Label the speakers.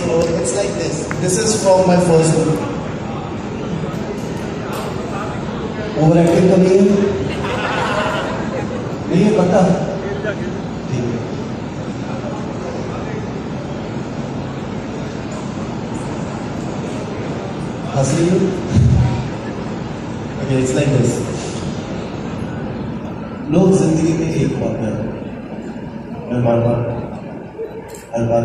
Speaker 1: it's like this. This is from my first book. Over acting तो नहीं है नहीं है पक्का ठीक है हंस रही हो ओके इट्स लाइक दिस लोग जिंदगी में एक बात है मैं बार बार हर बार